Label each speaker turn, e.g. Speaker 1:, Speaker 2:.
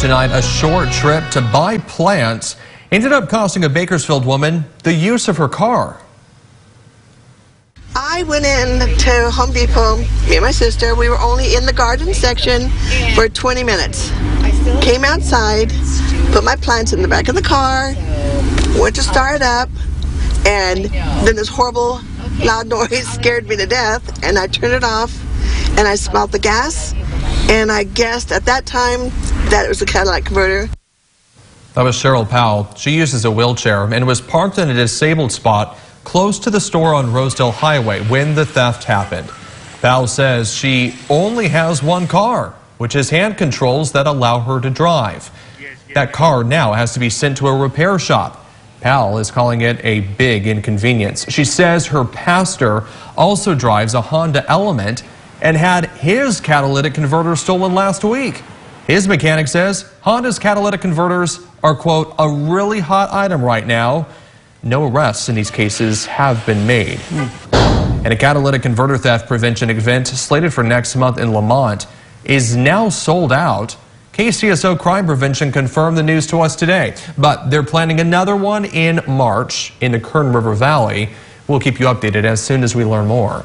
Speaker 1: Tonight, a short trip to buy plants ended up costing a Bakersfield woman the use of her car.
Speaker 2: I went in to Home Depot, me and my sister. We were only in the garden section for 20 minutes. Came outside, put my plants in the back of the car, went to start up, and then this horrible loud noise scared me to death, and I turned it off, and I smelled the gas, and I guessed at that time that was a Cadillac converter.
Speaker 1: That was Cheryl Powell. She uses a wheelchair and was parked in a disabled spot close to the store on Rosedale Highway when the theft happened. Powell says she only has one car, which is hand controls that allow her to drive. That car now has to be sent to a repair shop. Powell is calling it a big inconvenience. She says her pastor also drives a Honda Element and had his catalytic converter stolen last week. His mechanic says Honda's catalytic converters are, quote, a really hot item right now. No arrests in these cases have been made. And a catalytic converter theft prevention event slated for next month in Lamont is now sold out. KCSO Crime Prevention confirmed the news to us today, but they're planning another one in March in the Kern River Valley. We'll keep you updated as soon as we learn more.